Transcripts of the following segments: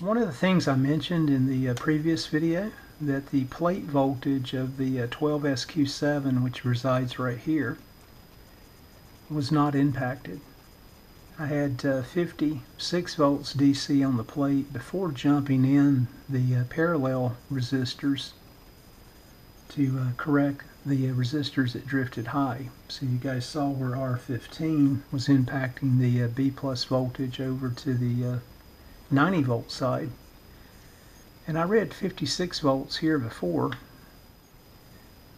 One of the things I mentioned in the uh, previous video that the plate voltage of the uh, 12SQ7 which resides right here was not impacted. I had uh, 56 volts DC on the plate before jumping in the uh, parallel resistors to uh, correct the uh, resistors that drifted high. So you guys saw where R15 was impacting the B plus voltage over to the 90 volt side. And I read 56 volts here before.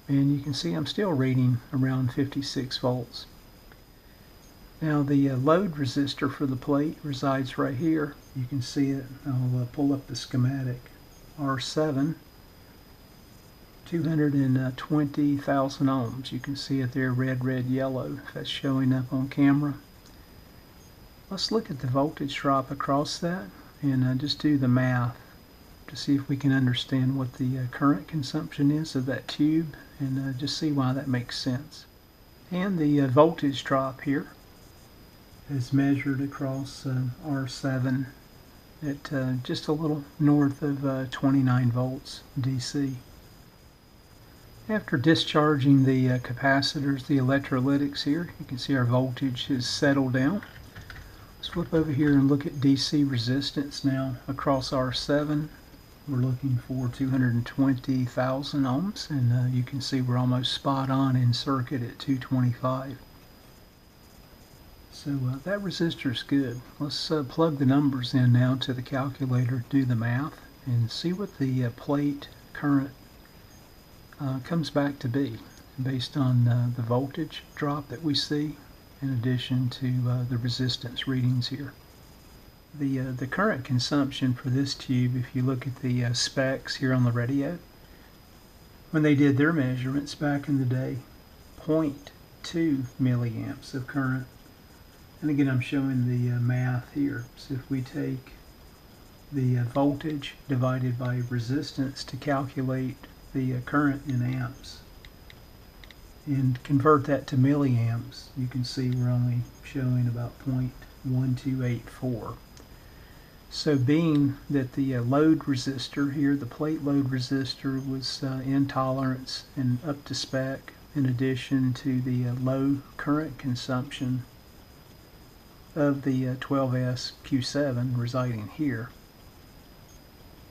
And you can see I'm still reading around 56 volts. Now the uh, load resistor for the plate resides right here. You can see it. I'll uh, pull up the schematic. R7 220,000 ohms. You can see it there red, red, yellow. That's showing up on camera. Let's look at the voltage drop across that and uh, just do the math to see if we can understand what the uh, current consumption is of that tube and uh, just see why that makes sense. And the uh, voltage drop here is measured across uh, R7 at just a little north of 29 volts DC. After discharging the capacitors, the electrolytics here, you can see our voltage has settled down. Flip over here and look at DC resistance now across R7. We're looking for 220,000 ohms and uh, you can see we're almost spot on in circuit at 225. So uh, that resistor is good. Let's uh, plug the numbers in now to the calculator, do the math, and see what the uh, plate current uh, comes back to be based on uh, the voltage drop that we see in addition to uh, the resistance readings here. The, uh, the current consumption for this tube, if you look at the uh, specs here on the radio, when they did their measurements back in the day, 0.2 milliamps of current. And again, I'm showing the uh, math here. So if we take the voltage divided by resistance to calculate the uh, current in amps and convert that to milliamps, you can see we're only showing about 0.1284. So being that the uh, load resistor here, the plate load resistor was uh, in tolerance and up to spec in addition to the uh, low current consumption of the 12S uh, Q7 residing here,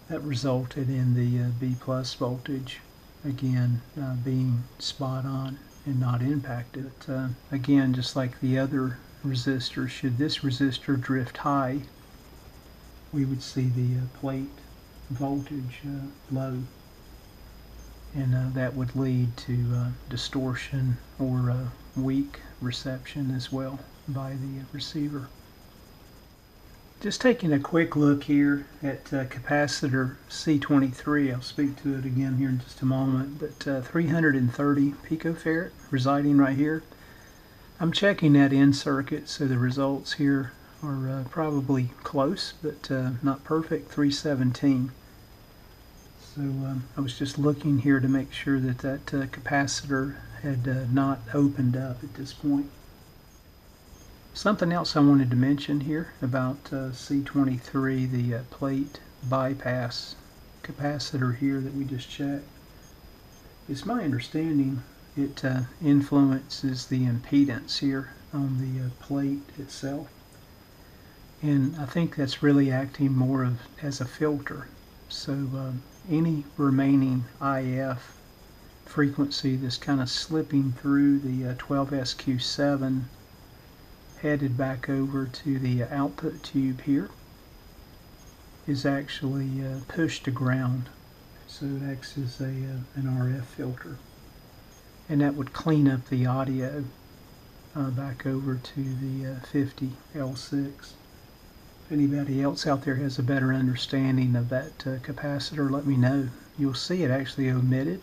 that resulted in the uh, B plus voltage again uh, being spot on and not impacted. Uh, again, just like the other resistor, should this resistor drift high, we would see the uh, plate voltage uh, low and uh, that would lead to distortion or weak reception as well by the receiver. Just taking a quick look here at uh, capacitor C23, I'll speak to it again here in just a moment, but uh, 330 picofarad residing right here. I'm checking that in circuit, so the results here are uh, probably close, but uh, not perfect, 317. So um, I was just looking here to make sure that that uh, capacitor had uh, not opened up at this point. Something else I wanted to mention here about uh, C23, the uh, plate bypass capacitor here that we just checked. It's my understanding it uh, influences the impedance here on the uh, plate itself. And I think that's really acting more of as a filter. So um, any remaining IF frequency that's kind of slipping through the 12SQ7 uh, headed back over to the output tube here is actually uh, pushed to ground. So it acts as a, uh, an RF filter. And that would clean up the audio uh, back over to the uh, 50 L6 if anybody else out there has a better understanding of that uh, capacitor let me know. You'll see it actually omitted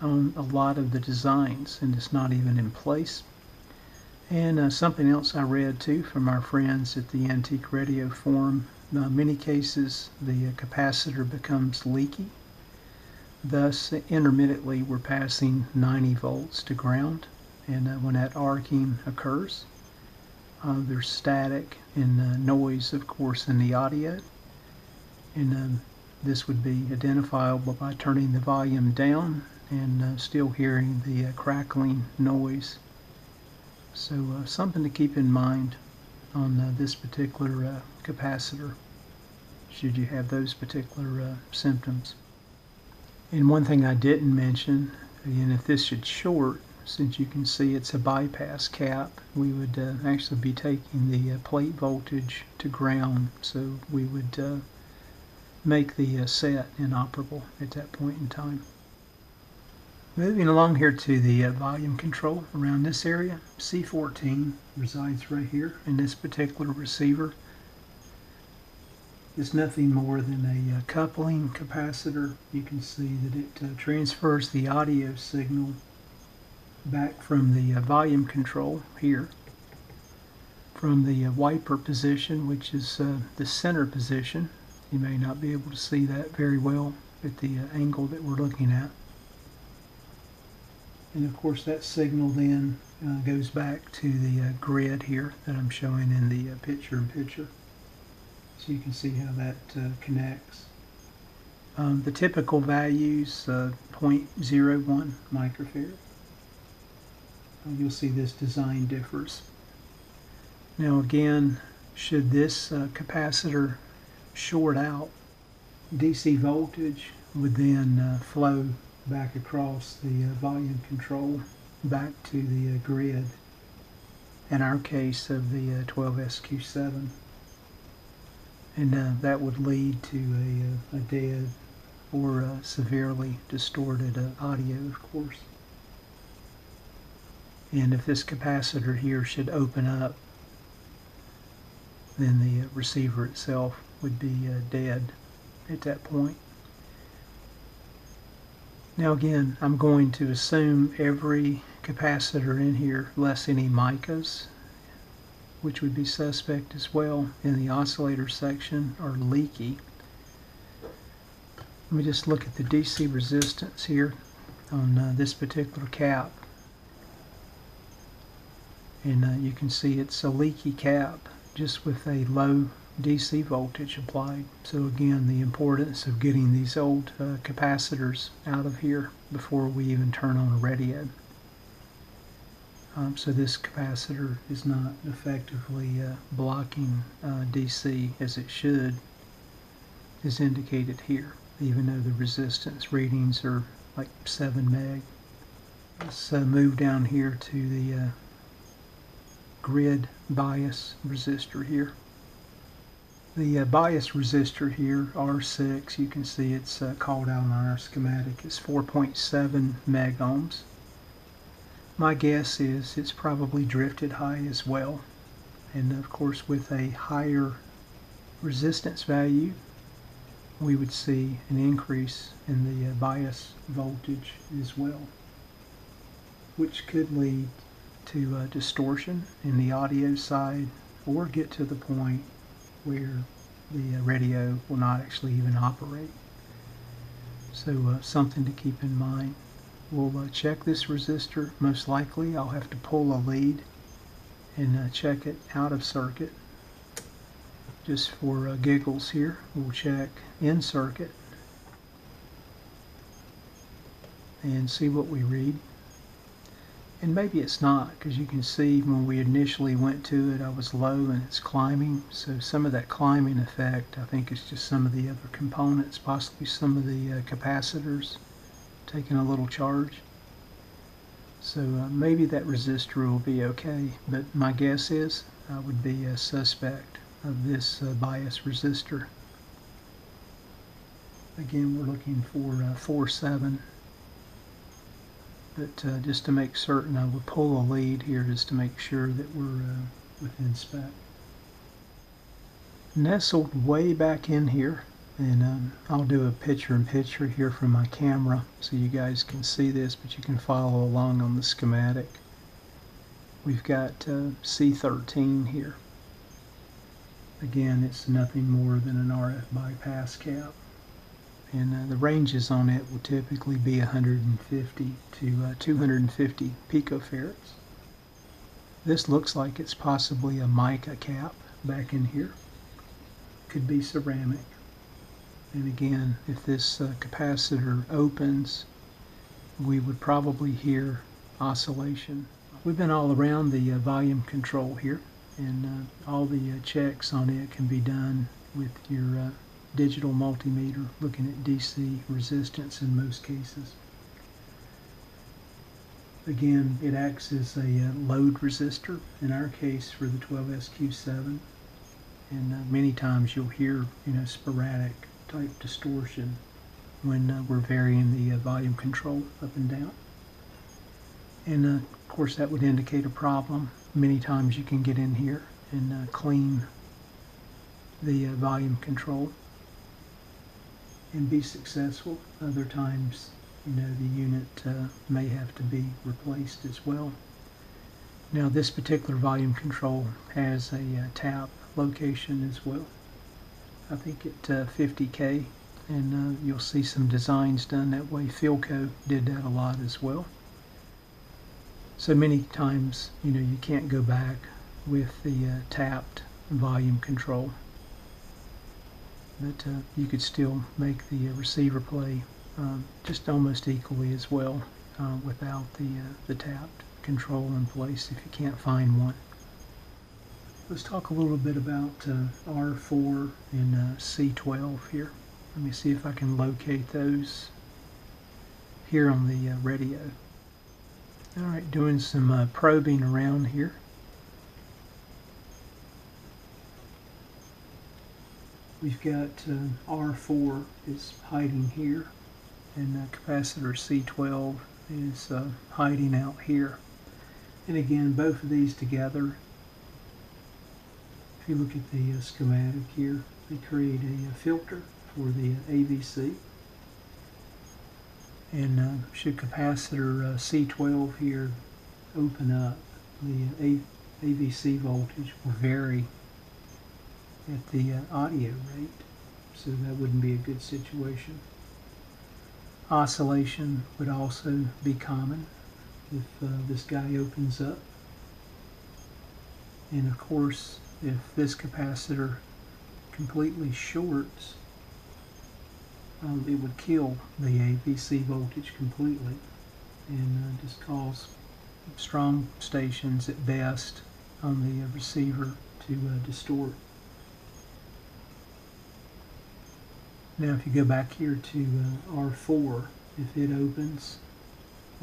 on a lot of the designs and it's not even in place and uh, something else I read too from our friends at the Antique Radio Forum, uh, many cases the capacitor becomes leaky. Thus, intermittently we're passing 90 volts to ground, and uh, when that arcing occurs, uh, there's static and uh, noise, of course, in the audio. and um, this would be identifiable by turning the volume down and uh, still hearing the crackling noise. So uh, something to keep in mind on uh, this particular uh, capacitor should you have those particular symptoms. And one thing I didn't mention, again, if this should short, since you can see it's a bypass cap, we would uh, actually be taking the uh, plate voltage to ground, so we would uh, make the set inoperable at that point in time. Moving along here to the uh, volume control around this area, C14 resides right here in this particular receiver. It's nothing more than a uh, coupling capacitor. You can see that it uh, transfers the audio signal back from the uh, volume control here from the uh, wiper position which is uh, the center position you may not be able to see that very well at the angle that we're looking at and of course that signal then uh, goes back to the uh, grid here that I'm showing in the picture in picture. So you can see how that connects. Um, the typical values 0.01 microfarad. You'll see this design differs. Now again, should this uh, capacitor short out, DC voltage would then uh, flow back across the uh, volume control back to the uh, grid, in our case of the 12SQ7. Uh, and uh, that would lead to a, a dead or severely distorted audio, of course. And if this capacitor here should open up, then the receiver itself would be uh, dead at that point. Now again, I'm going to assume every capacitor in here, less any micas, which would be suspect as well in the oscillator section, are leaky. Let me just look at the DC resistance here on uh, this particular cap and uh, you can see it's a leaky cap just with a low DC voltage applied. So again, the importance of getting these old uh, capacitors out of here before we even turn on a radio. Um, so this capacitor is not effectively uh, blocking uh, DC as it should, is indicated here, even though the resistance readings are like 7 meg. Let's move down here to the uh, grid bias resistor here. The uh, bias resistor here, R6, you can see it's uh, called out on our schematic, It's 4.7 megohms. My guess is it's probably drifted high as well. And of course with a higher resistance value, we would see an increase in the uh, bias voltage as well, which could lead to uh, distortion in the audio side or get to the point where the uh, radio will not actually even operate. So uh, something to keep in mind. We'll uh, check this resistor. Most likely I'll have to pull a lead and uh, check it out of circuit. Just for uh, giggles here, we'll check in circuit and see what we read and maybe it's not because you can see when we initially went to it I was low and it's climbing. So some of that climbing effect I think is just some of the other components possibly some of the uh, capacitors taking a little charge. So uh, maybe that resistor will be okay but my guess is I would be a suspect of this uh, bias resistor. Again we're looking for uh, 4.7 but uh, just to make certain I will pull a lead here just to make sure that we're uh, within spec. Nestled way back in here and um, I'll do a picture in picture here from my camera so you guys can see this but you can follow along on the schematic. We've got uh, C13 here. Again it's nothing more than an RF bypass cap and uh, the ranges on it will typically be 150 to uh, 250 picofarads. This looks like it's possibly a mica cap back in here. Could be ceramic. And again, if this uh, capacitor opens, we would probably hear oscillation. We've been all around the uh, volume control here, and uh, all the uh, checks on it can be done with your digital multimeter, looking at DC resistance in most cases. Again, it acts as a uh, load resistor, in our case for the 12SQ7, and uh, many times you'll hear, you know, sporadic type distortion when uh, we're varying the uh, volume control up and down. And uh, of course that would indicate a problem. Many times you can get in here and clean the volume control and be successful. Other times, you know, the unit uh, may have to be replaced as well. Now this particular volume control has a tap location as well. I think at uh, 50k and uh, you'll see some designs done that way. Philco did that a lot as well. So many times, you know, you can't go back with the uh, tapped volume control. But uh, you could still make the uh, receiver play um, just almost equally as well uh, without the, the tapped control in place if you can't find one. Let's talk a little bit about uh, R4 and uh, C12 here. Let me see if I can locate those here on the uh, radio. Alright, doing some uh, probing around here. We've got uh, R4 is hiding here and uh, capacitor C12 is hiding out here. And again, both of these together if you look at the uh, schematic here, they create a, a filter for the uh, AVC. And uh, should capacitor uh, C12 here open up, the uh, AVC voltage will vary at the uh, audio rate, so that wouldn't be a good situation. Oscillation would also be common if this guy opens up. And of course, if this capacitor completely shorts, um, it would kill the AVC voltage completely and uh, just cause strong stations at best on the uh, receiver to uh, distort. Now if you go back here to uh, R4, if it opens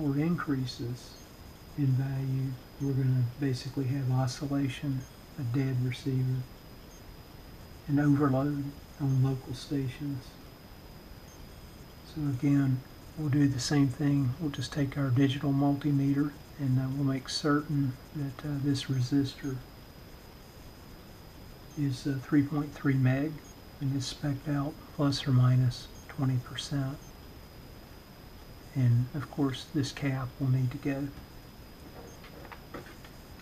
or increases in value, we're going to basically have oscillation a dead receiver, and overload on local stations. So again, we'll do the same thing. We'll just take our digital multimeter and uh, we'll make certain that uh, this resistor is uh, 3.3 meg and is spec'd out plus or minus 20%. And of course this cap will need to go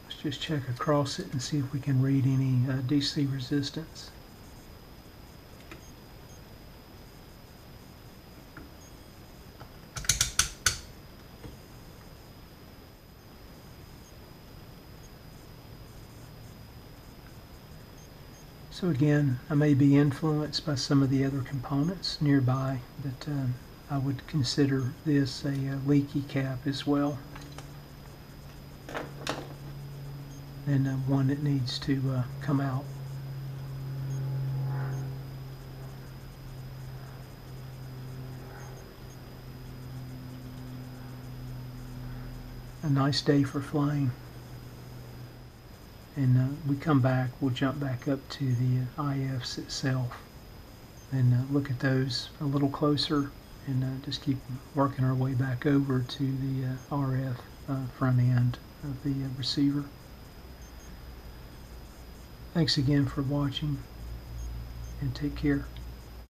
Let's just check across it and see if we can read any uh, DC resistance. So again, I may be influenced by some of the other components nearby, but uh, I would consider this a, a leaky cap as well. and uh, one that needs to uh, come out. A nice day for flying. And uh, we come back, we'll jump back up to the uh, IFs itself and uh, look at those a little closer and uh, just keep working our way back over to the RF front end of the receiver. Thanks again for watching and take care.